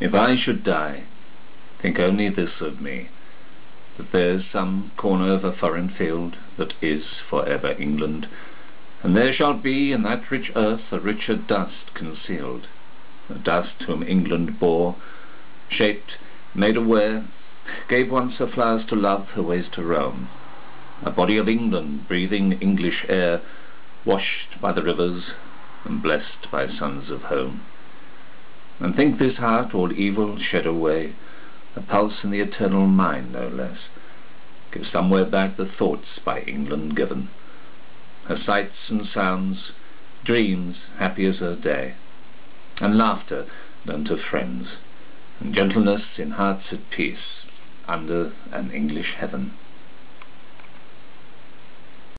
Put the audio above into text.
If I should die, think only this of me, that there's some corner of a foreign field that is for ever England, and there shall be in that rich earth a richer dust concealed, a dust whom England bore, shaped, made aware, gave once her flowers to love, her ways to roam, a body of England breathing English air, washed by the rivers and blessed by suns of home. And think this heart all evil shed away, a pulse in the eternal mind no less, give somewhere back the thoughts by England given, her sights and sounds, dreams happy as her day, and laughter learnt of friends, and gentleness in hearts at peace under an English heaven.